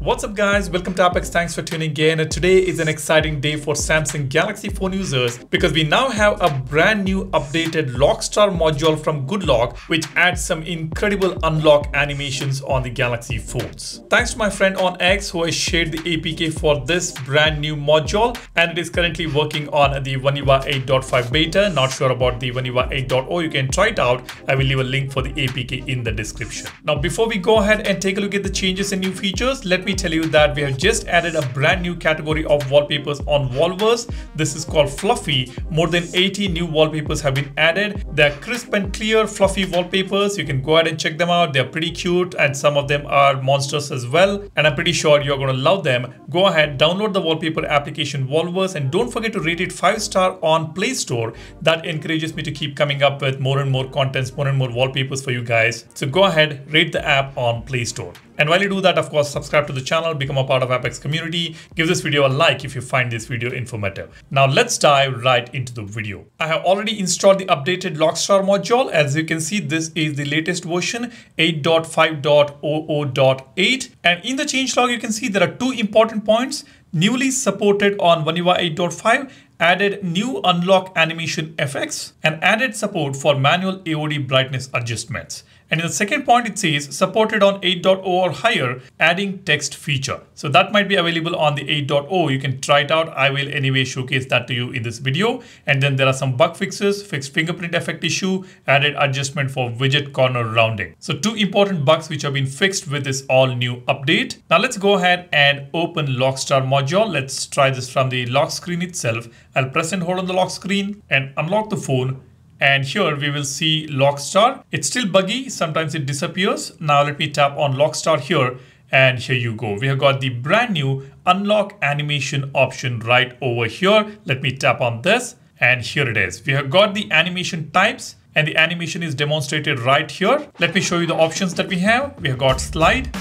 What's up guys, welcome to AppX, thanks for tuning in. Today is an exciting day for Samsung Galaxy phone users because we now have a brand new updated Lockstar module from Goodlock which adds some incredible unlock animations on the Galaxy phones. Thanks to my friend on X who has shared the APK for this brand new module and it is currently working on the One UI 8.5 beta. Not sure about the One UI 8.0, you can try it out. I will leave a link for the APK in the description. Now before we go ahead and take a look at the changes and new features, let me me tell you that we have just added a brand new category of wallpapers on Wallverse. This is called Fluffy. More than 80 new wallpapers have been added. They're crisp and clear fluffy wallpapers. You can go ahead and check them out. They're pretty cute and some of them are monsters as well. And I'm pretty sure you're going to love them. Go ahead, download the wallpaper application Wallverse and don't forget to rate it 5 star on Play Store. That encourages me to keep coming up with more and more contents, more and more wallpapers for you guys. So go ahead, rate the app on Play Store. And while you do that, of course, subscribe to the channel, become a part of AppX community, give this video a like if you find this video informative. Now let's dive right into the video. I have already installed the updated Lockstar module. As you can see, this is the latest version 8.5.00.8. And in the changelog, you can see there are two important points newly supported on UI 8.5 added new unlock animation effects and added support for manual AOD brightness adjustments. And in the second point, it says supported on 8.0 or higher, adding text feature. So that might be available on the 8.0. You can try it out. I will anyway showcase that to you in this video. And then there are some bug fixes, fixed fingerprint effect issue, added adjustment for widget corner rounding. So two important bugs which have been fixed with this all new update. Now let's go ahead and open Lockstar module. Let's try this from the lock screen itself. I'll press and hold on the lock screen and unlock the phone and here we will see Lockstar. It's still buggy, sometimes it disappears. Now let me tap on Lockstar here and here you go. We have got the brand new unlock animation option right over here. Let me tap on this and here it is. We have got the animation types and the animation is demonstrated right here. Let me show you the options that we have. We have got slide,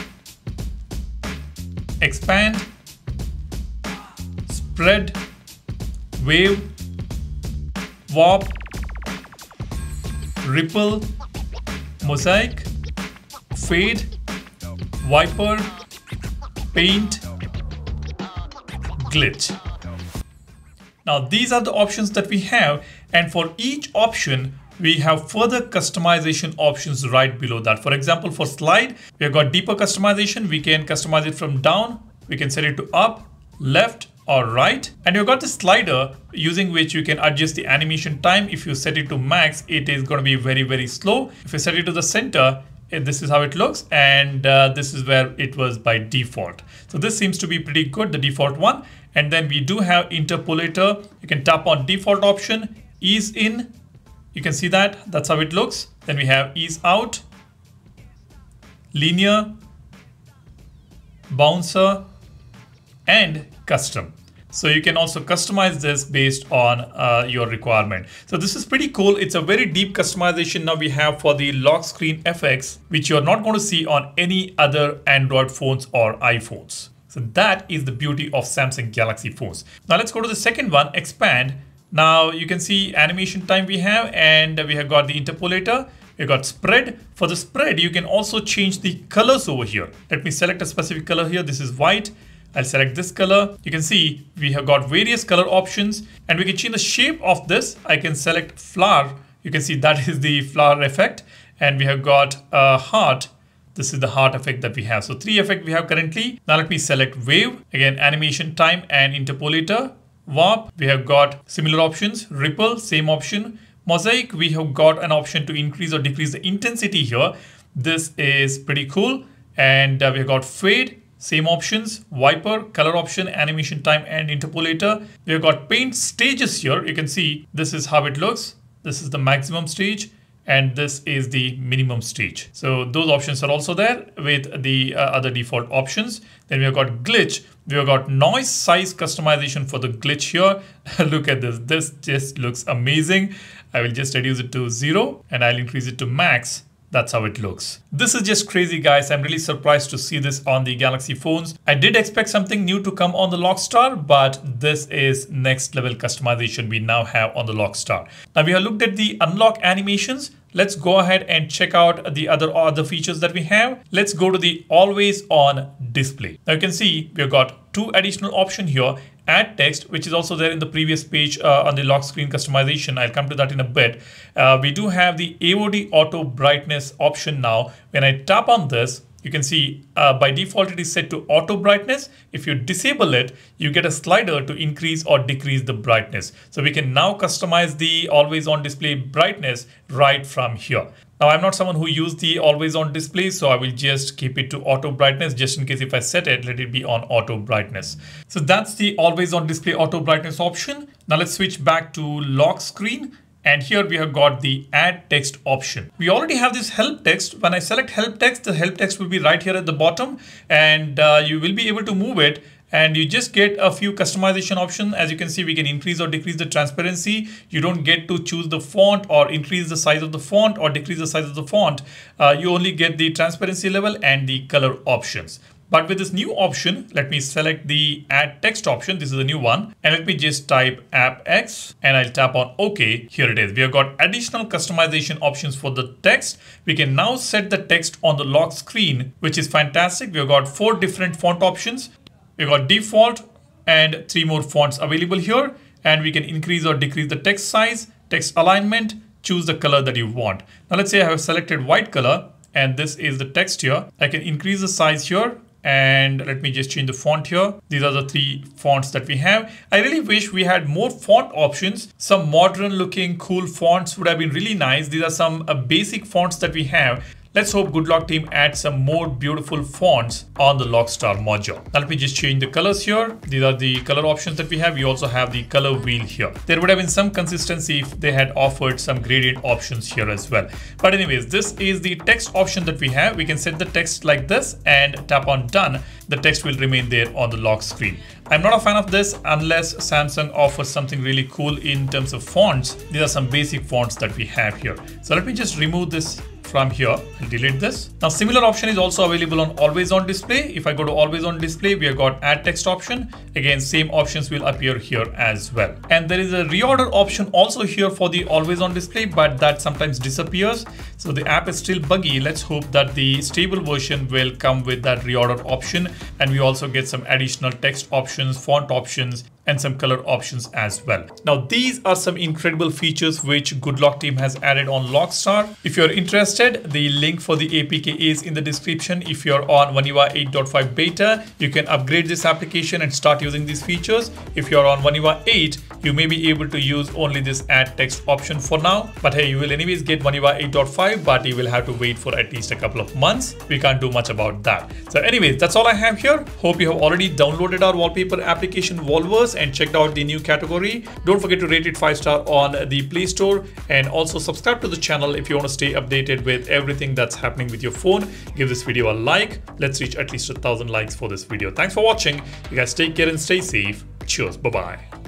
expand, spread, wave, warp, ripple, mosaic, fade, wiper, paint, glitch. Now these are the options that we have and for each option we have further customization options right below that. For example, for slide, we have got deeper customization. We can customize it from down. We can set it to up, left, or right. And you've got the slider using which you can adjust the animation time. If you set it to max, it is going to be very, very slow. If you set it to the center, eh, this is how it looks and uh, this is where it was by default. So this seems to be pretty good, the default one. And then we do have interpolator. You can tap on default option, ease in. You can see that, that's how it looks. Then we have ease out, linear, bouncer, and custom. So you can also customize this based on uh, your requirement. So this is pretty cool. It's a very deep customization now we have for the lock screen FX, which you're not going to see on any other Android phones or iPhones. So that is the beauty of Samsung Galaxy phones. Now let's go to the second one, expand. Now you can see animation time we have and we have got the interpolator. We've got spread. For the spread, you can also change the colors over here. Let me select a specific color here. This is white. I'll select this color. You can see we have got various color options and we can change the shape of this. I can select flower. You can see that is the flower effect and we have got a heart. This is the heart effect that we have. So three effect we have currently. Now let me select wave, again animation time and interpolator. Warp, we have got similar options. Ripple, same option. Mosaic, we have got an option to increase or decrease the intensity here. This is pretty cool. And uh, we have got fade, same options, wiper, color option, animation time, and interpolator. We've got paint stages here. You can see this is how it looks. This is the maximum stage and this is the minimum stage. So those options are also there with the uh, other default options. Then we've got glitch. We've got noise size customization for the glitch here. Look at this. This just looks amazing. I will just reduce it to zero and I'll increase it to max That's how it looks. This is just crazy guys. I'm really surprised to see this on the Galaxy phones. I did expect something new to come on the Lockstar, but this is next level customization we now have on the Lockstar. Now we have looked at the unlock animations. Let's go ahead and check out the other other features that we have. Let's go to the always on display. Now you can see we've got two additional options here add text, which is also there in the previous page uh, on the lock screen customization. I'll come to that in a bit. Uh, we do have the AOD auto brightness option now. When I tap on this, you can see uh, by default it is set to auto brightness. If you disable it, you get a slider to increase or decrease the brightness. So we can now customize the always on display brightness right from here. Now I'm not someone who use the always on display, so I will just keep it to auto brightness just in case if I set it, let it be on auto brightness. So that's the always on display auto brightness option. Now let's switch back to lock screen. And here we have got the add text option. We already have this help text. When I select help text, the help text will be right here at the bottom and uh, you will be able to move it and you just get a few customization options. As you can see, we can increase or decrease the transparency. You don't get to choose the font or increase the size of the font or decrease the size of the font. Uh, you only get the transparency level and the color options. But with this new option, let me select the add text option. This is a new one. And let me just type appx and I'll tap on OK. Here it is. We have got additional customization options for the text. We can now set the text on the lock screen, which is fantastic. We have got four different font options. We've got default and three more fonts available here. And we can increase or decrease the text size, text alignment, choose the color that you want. Now let's say I have selected white color and this is the text here. I can increase the size here and let me just change the font here. These are the three fonts that we have. I really wish we had more font options. Some modern looking cool fonts would have been really nice. These are some uh, basic fonts that we have. Let's hope Good GoodLock team adds some more beautiful fonts on the Lockstar module. Now let me just change the colors here. These are the color options that we have. We also have the color wheel here. There would have been some consistency if they had offered some gradient options here as well. But anyways, this is the text option that we have. We can set the text like this and tap on done. The text will remain there on the lock screen. I'm not a fan of this unless Samsung offers something really cool in terms of fonts. These are some basic fonts that we have here. So let me just remove this from here and delete this. Now similar option is also available on always on display. If I go to always on display, we have got add text option. Again, same options will appear here as well. And there is a reorder option also here for the always on display, but that sometimes disappears. So the app is still buggy. Let's hope that the stable version will come with that reorder option. And we also get some additional text options, font options, and some color options as well. Now these are some incredible features which GoodLock team has added on Lockstar. If you're interested, the link for the APK is in the description. If you're on One UI 8.5 beta, you can upgrade this application and start using these features. If you're on One UI 8, you may be able to use only this add text option for now. But hey, you will anyways get One UI 8.5, but you will have to wait for at least a couple of months. We can't do much about that. So anyways, that's all I have here. Hope you have already downloaded our wallpaper application Wallverse and checked out the new category. Don't forget to rate it 5 star on the Play Store and also subscribe to the channel if you want to stay updated with everything that's happening with your phone. Give this video a like. Let's reach at least a thousand likes for this video. Thanks for watching. You guys take care and stay safe. Cheers. Bye-bye.